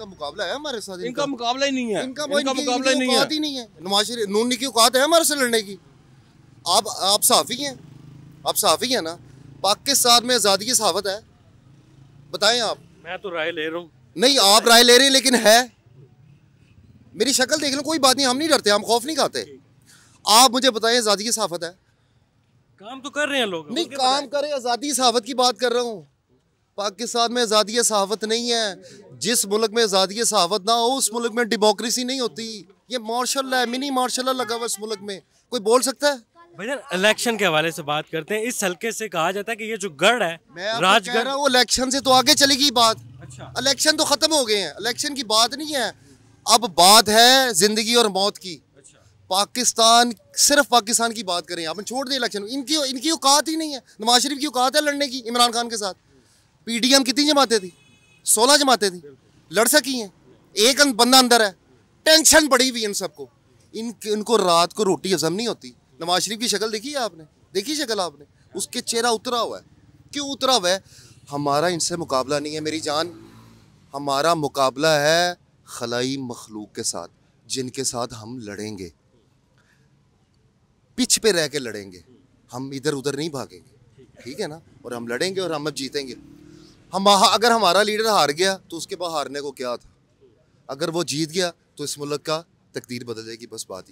इनका मुकाबला है हमारे साथ इनका मुकाबला ही नहीं है। इनका इनका मुकाबला ही नहीं है। नहीं है। नवाज़ शरीफ नून की औकात है हमारे से लड़ने की। आप आप साफ़ी हैं। आप साफ़ी हैं ना? पाकिस्तान में आज़ादी की सहावत है। बताएँ आप। मैं तो राय ले रहा हूँ। नहीं आप राय ले रहे हैं लेकिन है। मेरी शक्ल देख लो कोई बात नहीं हम नहीं डरते हम खौफ नहीं खाते। आप मुझे बताएँ आज़ादी की सहावत है। काम तो कर रहे हैं लोग। नहीं काम करें आज़ादी सहावत की बात कर रहा हूँ। पाकिस्तान में आज़ादी सहावत नहीं है। जिस मुल्क में आज़ादी सहावत ना हो उस मुल्क में डेमोक्रेसी नहीं होती। ये मार्शल है मिनी मार्शल लगा हुआ इस मुल्क में। कोई बोल सकता है? भैया इलेक्शन के हवाले से बात करते हैं। इस हल्के से कहा जाता है कि ये जो गढ़ है राजगढ़ हूँ इलेक्शन से तो आगे चलेगी बात। अच्छा। इलेक्शन तो खत्म हो गए हैं। इलेक्शन की बात नहीं है। अब बात है ज़िंदगी और मौत की। अच्छा। पाकिस्तान सिर्फ़ पाकिस्तान की बात करें। आपने छोड़ दें इलेक्शन इनकी इनकी औकात ही नहीं है। नवाज़ शरीफ की औकात है लड़ने की इमरान खान के साथ। पीडीएम कितनी जमाते थी? सोलह जमाते थी। लड़ सकी हैं। एक बंदा अंदर है। टेंशन पड़ी हुई इन सबको। इन, इनको रात को रोटी हजम नहीं होती। नवाज़ शरीफ की शक्ल देखी है आपने? देखी शक्ल आपने? उसके चेहरा उतरा हुआ है। क्यों उतरा हुआ है? हमारा इनसे मुकाबला नहीं है मेरी जान। हमारा मुकाबला है खलाई मखलूक के साथ, जिनके साथ हम लड़ेंगे। पिच पे रह के लड़ेंगे। हम इधर उधर नहीं भागेंगे। ठीक है ना? और हम लड़ेंगे और हम अब जीतेंगे। हम अगर हमारा लीडर हार गया तो उसके बाद हारने को क्या था? अगर वो जीत गया तो इस मुल्क का तकदीर बदल जाएगी, बस बात ही।